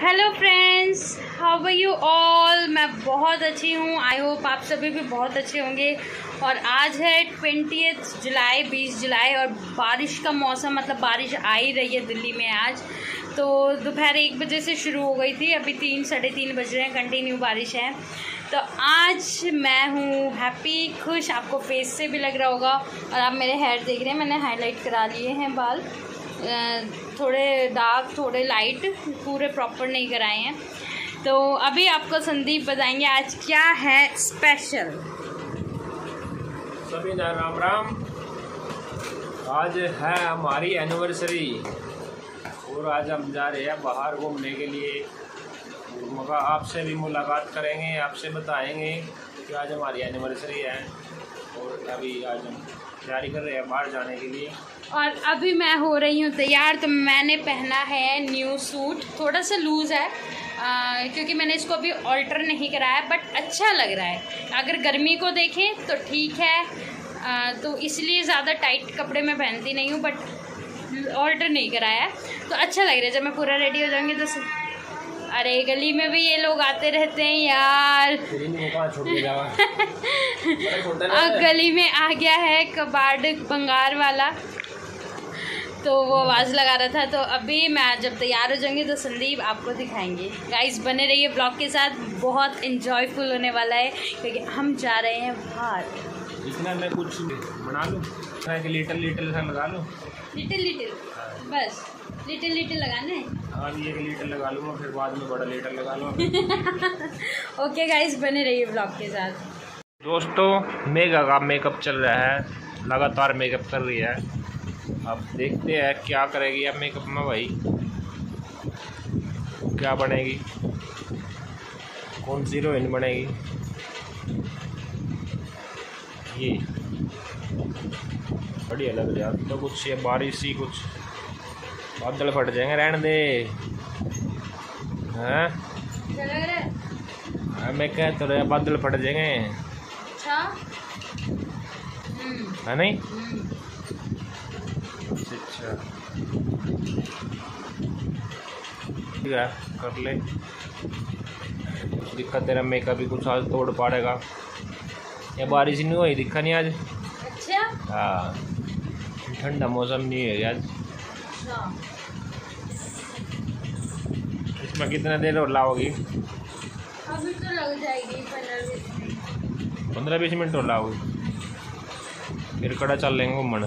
Hello friends how are you all मैं बहुत अच्छी हूँ. आई होप आप सभी भी बहुत अच्छे होंगे. और आज है ट्वेंटी जुलाई बीस जुलाई और बारिश का मौसम मतलब बारिश आ ही रही है दिल्ली में आज. तो दोपहर एक बजे से शुरू हो गई थी. अभी तीन, साढ़े तीन बज रहे हैं. कंटिन्यू बारिश है. तो आज मैं हूँ हैप्पी खुश. आपको फेस से भी लग रहा होगा. और आप मेरे हेयर देख रहे हैं. मैंने हाईलाइट करा लिए हैं बाल. थोड़े डार्क थोड़े लाइट पूरे प्रॉपर नहीं कराए हैं। तो अभी आपको संदीप बताएँगे आज क्या है स्पेशल सभी राम राम। आज है हमारी एनिवर्सरी और आज हम जा रहे हैं बाहर घूमने के लिए। मगर आपसे भी मुलाकात करेंगे, आपसे बताएँगे कि आज हमारी एनिवर्सरी है। और अभी आज हम तैयारी कर रहे हैं बाहर जाने के लिए। और अभी मैं हो रही हूँ तैयार तो मैंने पहना है न्यू सूट थोड़ा सा लूज़ है आ, क्योंकि मैंने इसको अभी ऑल्टर नहीं कराया बट अच्छा लग रहा है। अगर गर्मी को देखें तो ठीक है। आ, तो इसलिए ज़्यादा टाइट कपड़े मैं पहनती नहीं हूँ बट ऑल्टर नहीं कराया। तो अच्छा लग रहा है जब मैं पूरा रेडी हो जाऊँगी तो अरे गली में भी ये लोग आते रहते हैं यार। अब गली में आ गया है कबाड़ बंगार वाला। तो वो आवाज़ लगा रहा था तो अभी मैं जब तैयार हो जाऊँगी तो संदीप आपको दिखाएँगे। गाइस बने रहिए ब्लॉग के साथ बहुत इन्जॉयफुल होने वाला है क्योंकि हम जा रहे हैं बाहर। इतना मैं कुछ बना लूँ लिटिल लिटिल सा लगा लूँ। लिटिल लिटिल बस लिटिल लिटिल लगाना है? हाँ एक लीटर लगा लूँगा फिर बाद में बड़ा लीटर लगा लूँगा ओके गाइस बने रहिए ब्लॉग के साथ। दोस्तों मेगा का मेकअप चल रहा है लगातार मेकअप कर रही है। अब देखते हैं क्या करेगी अब मेकअप में भाई। क्या बनेगी? कौन सी हीरोइन बनेगी? ये। बढ़िया लग रहा तो कुछ ये बारिश ही कुछ। बादल फट जाएँगे रहने दे। हैं? हाँ, मैं कह तो रहा बादल फट जाएँगे। अच्छा। है नहीं? अच्छा ठीक है कर ले। दिक्कत तेरा मेकअप भी कुछ आज तोड़ पाड़ेगा। या बारिश नहीं हुई दिखा नहीं आज? अच्छा? हाँ। ठंडा मौसम नहीं है आज अच्छा। इसमें कितने देर और लाओगी? अभी तो लग जाएगी पंद्रह बीस मिनट और लाओगी। फिर कड़ा चल लेंगे घूमन।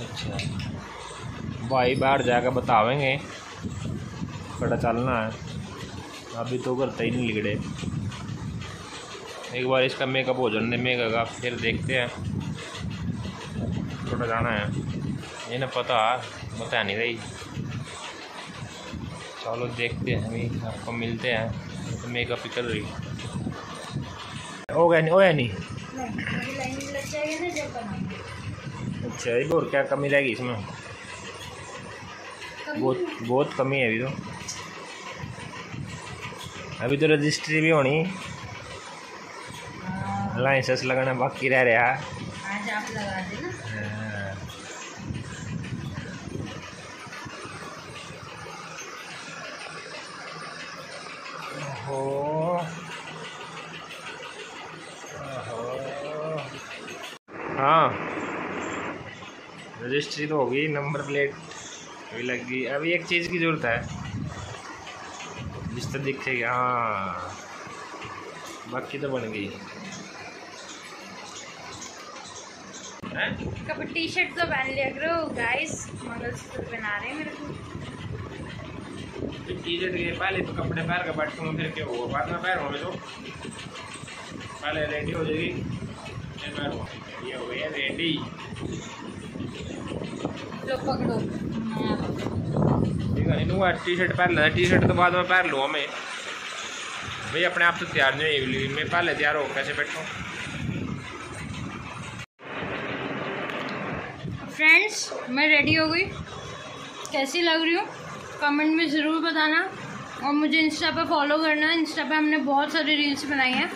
अच्छा भाई बाहर जाकर बतावेंगे कड़ा चलना है अभी तो करते ही नहीं लिगड़े एक बार इसका मेकअप हो जाने मेकअप का फिर देखते हैं थोड़ा जाना है ये ना पता बता नहीं रही चलो देखते हैं अभी आपको मिलते हैं तो मेकअप ही कर रही हो गया नहीं हो गया नहीं अच्छा ये और क्या कमी रहेगी इसमें? बहुत बहुत कमी है अभी तो। अभी तो रजिस्ट्री भी होनी। लाइसेंस लगाना बाकी रह रहा। है आज आप लगा देना। हाँ। हाँ। रजिस्ट्री तो होगी नंबर प्लेट भी लग गई। अभी एक चीज़ की ज़रूरत है। जिस तरह दिखेगी हाँ। बाकी तो बन गई। हैं? कब टी शर्ट तो पहन लिया करो। गाइस मंगलसूत्र पहना रहे हैं मेरे को। टी शर्ट के पहले तो कपड़े पहन के बैठूँगा फिर क्या होगा? बाद में पैर पहनूँगा तो? पहले रेडी हो जाएगी। लो टी शर्ट पहन लेना टी शर्ट तो बाद में पहन लूँगा मैं भाई अपने आप तो तैयार नहीं हुई मैं पहले तैयार हो कैसे बैठूँ फ्रेंड्स मैं रेडी हो गई कैसी लग रही हूँ कमेंट में ज़रूर बताना और मुझे इंस्टा पे फॉलो करना इंस्टा पे हमने बहुत सारी रील्स बनाई हैं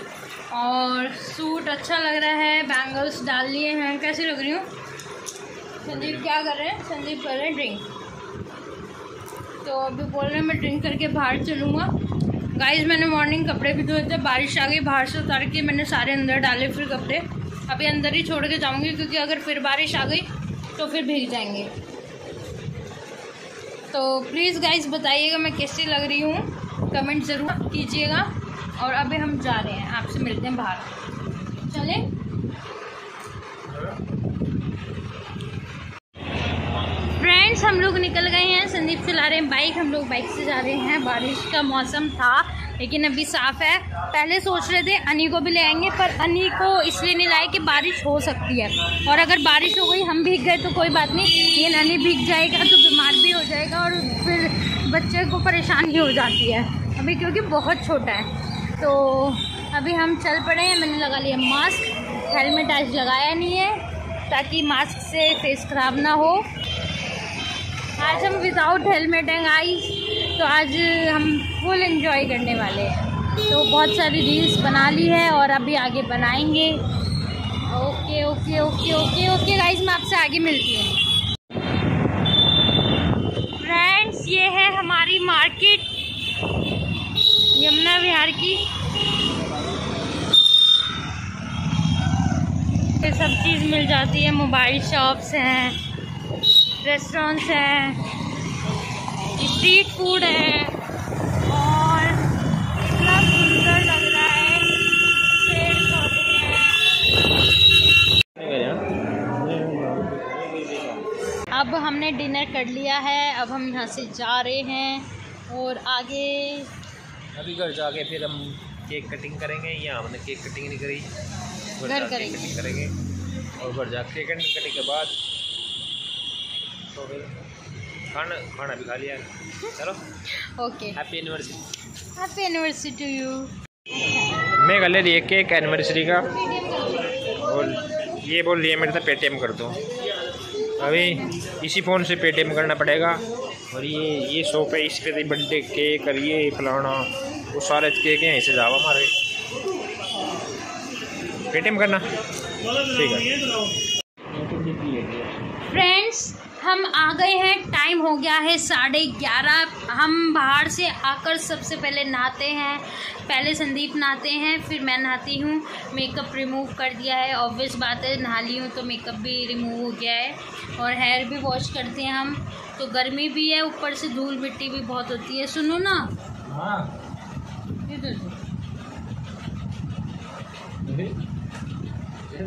और सूट अच्छा लग रहा है बैंगल्स डाल लिए हैं। कैसी लग रही हूँ? संदीप क्या कर रहे हैं? संदीप कर रहे हैं ड्रिंक तो अभी बोल रहे हैं, मैं ड्रिंक करके बाहर चलूँगा। गाइस मैंने मॉर्निंग कपड़े भी धोए थे, बारिश आ गई, बाहर से उतार के मैंने सारे अंदर डाले फिर कपड़े। अभी अंदर ही छोड़ के जाऊँगी, क्योंकि अगर फिर बारिश आ गई तो फिर भीग जाएँगे। तो प्लीज़ गाइस बताइएगा मैं कैसी लग रही हूँ। कमेंट ज़रूर कीजिएगा। और अभी हम जा रहे हैं, आपसे मिलते हैं बाहर। चले? फ्रेंड्स हम लोग निकल गए हैं, संदीप चला रहे हैं बाइक हम लोग बाइक से जा रहे हैं। बारिश का मौसम था, लेकिन अभी साफ़ है। पहले सोच रहे थे अनी को भी ले आएँगे, पर अनी को इसलिए नहीं लाए कि बारिश हो सकती है। और अगर बारिश हो गई, हम भीग गए तो कोई बात नहीं। लेकिन अनी भीग जाएगा तो बीमार भी हो जाएगा, और फिर बच्चे को परेशानी हो जाती है। अभी क्योंकि बहुत छोटा है। तो अभी हम चल पड़े हैं, मैंने लगा लिया मास्क हेलमेट आज लगाया नहीं है, ताकि मास्क से फेस ख़राब ना हो। आज हम विदाउट हेलमेट हैं गाइस तो आज हम फुल एंजॉय करने वाले हैं। तो बहुत सारी रील्स बना ली है और अभी आगे बनाएँगे। Okay okay okay okay okay guys मैं आपसे आगे मिलती हूँ फ्रेंड्स ये है हमारी मार्केट यमुना विहार की। ये सब चीज़ मिल जाती है, मोबाइल शॉप्स हैं, रेस्टोरेंट्स हैं स्ट्रीट फ़ूड है, और इतना सुंदर लग रहा है अब हमने डिनर कर लिया है, अब हम यहाँ से जा रहे हैं, और आगे अभी घर जाके फिर हम केक कटिंग करेंगे या हमने केक कटिंग नहीं करी। घर करेंगे। कटिंग करेंगे और घर जाके केक कटिंग के बाद तो फिर खाना खाना भी खा लिया। चलो okay happy anniversary happy anniversary to you मैं कर ले रही है केक एनिवर्सरी का। और ये बोल रही है मेरे से पेटीएम कर दो। अभी इसी फ़ोन से पेटीएम करना पड़ेगा। और ये ये शॉप है इस पे बर्थडे केक और ये फलाना। वो सारे केक हैं इसे जावा हमारे पेटीएम करना। ठीक है। फ्रेंड्स हम आ गए हैं। टाइम हो गया है साढ़े ग्यारह। हम बाहर से आकर सबसे पहले नहाते हैं। पहले संदीप नहाते हैं फिर मैं नहाती हूँ। मेकअप रिमूव कर दिया है। ऑब्वियस बात है नहा ली हूँ तो मेकअप भी रिमूव हो गया है। और हेयर भी वॉश करते हैं हम। तो गर्मी भी है ऊपर से धूल मिट्टी भी बहुत होती है। सुनो ना। हाँ। इधर।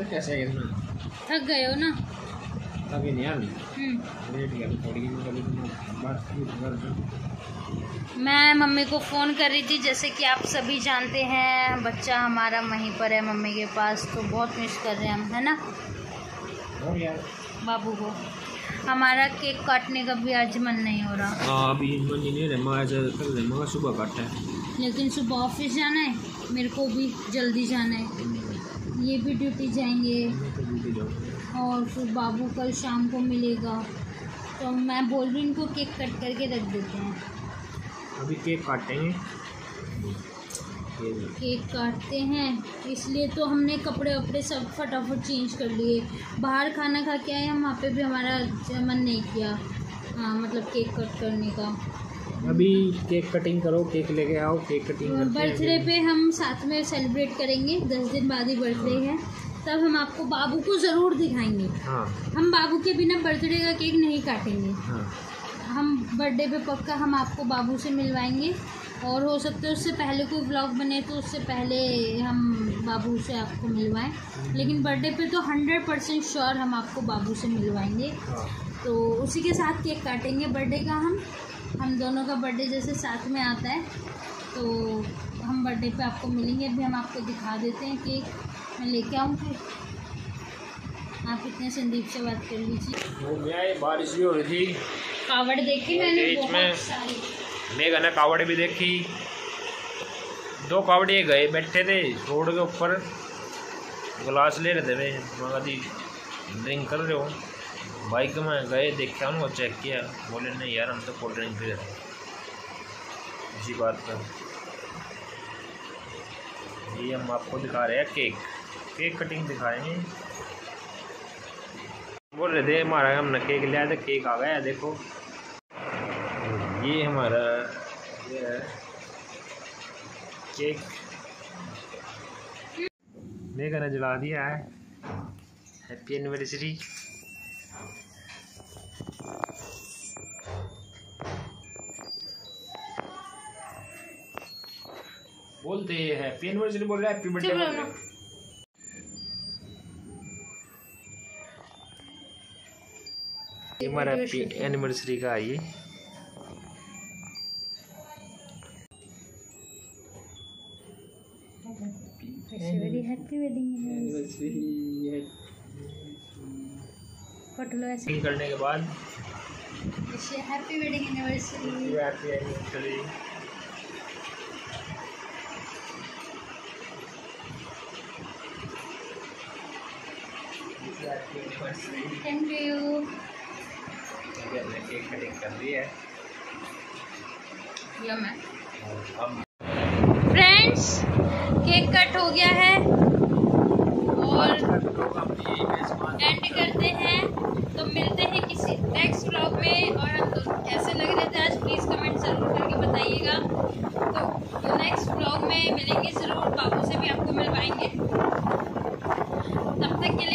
कैसे थक गए हो ना? अभी नहीं यार हम्म। लेट गया थोड़ी कभी बात मैं मम्मी को फ़ोन कर रही थी जैसे कि आप सभी जानते हैं बच्चा हमारा वहीं पर है मम्मी के पास तो बहुत मिस कर रहे हैं हम है ना? यार? बाबू को। हमारा केक काटने का भी आज मन नहीं हो रहा। हाँ अभी मन नहीं रहे आज मगर सुबह काटा है। लेकिन सुबह ऑफ़िस जाना है मेरे को भी जल्दी जाना है। ये भी ड्यूटी जाएँगे। और फिर बाबू कल शाम को मिलेगा। तो मैं बोल रही हूँ इनको केक कट करके रख देते हैं। अभी केक काटेंगे। केक काटते हैं। इसलिए तो हमने कपड़े वपड़े सब फटाफट चेंज कर लिए। बाहर खाना खा के आए हम वहाँ पे भी हमारा मन नहीं किया हाँ मतलब केक कट करने का। अभी केक कटिंग करो केक लेके आओ केक कटिंग बर्थडे पे हम साथ में सेलिब्रेट करेंगे। दस दिन बाद ही बर्थडे है। तब हम आपको बाबू को ज़रूर दिखाएँगे। हाँ। हम बाबू के बिना बर्थडे का केक नहीं काटेंगे। हाँ। हम बर्थडे पे पक्का हम आपको बाबू से मिलवाएँगे। और हो सकता है उससे पहले कोई ब्लॉग बने तो उससे पहले हम बाबू से आपको मिलवाएँ। लेकिन बर्थडे पे तो हंड्रेड परसेंट श्योर हम आपको बाबू से मिलवाएँगे। तो उसी के साथ केक काटेंगे बर्थडे का हम। हम दोनों का बर्थडे जैसे साथ में आता है। तो हम बर्थडे पे आपको मिलेंगे। अभी हम आपको दिखा देते हैं केक मैं लेके आऊँ फिर। आप इतने संदीप से बात कर लीजिए। बारिश भी हो रही थी। कावड़ देखी मैंने बहुत सारी। मेघा ने कावड़ भी देखी। दो कावड़िए गए बैठे थे रोड के ऊपर। गिलास ले रहे थे दी ड्रिंक कर रहे हो? बाइक में गए, देखा, उनको चेक किया। बोले, नहीं यार, हम तो कोल्ड ड्रिंक पी रहे इसी बात पर। ये हम आपको दिखा रहे हैं केक केक कटिंग दिखाएँगे। बोल रहे थे हमारा हमने केक लिया था केक आ गया देखो। ये हमारा ये है केक। ने जला दिया है। हैप्पी एनिवर्सरी बोलते हैं हैप्पी एनिवर्सरी बोल रहे हैप्पी बर्थडे हमारा एनिवर्सरी का है वेडिंग फ़ोटो लो ऐसे। करने के बाद। Happy wedding anniversary happy anniversary thank you cake cutting कर दी है। है फ्रेंड्स केक कट हो गया है। आज एंड करते हैं। तो मिलते हैं किसी नेक्स्ट ब्लॉग में। और हम तो कैसे लग रहे थे आज? प्लीज़ कमेंट ज़रूर करके बताइएगा। तो नेक्स्ट ब्लॉग में मिलेंगे ज़रूर। बाबू से भी आपको मिलवाएँगे। तब तक के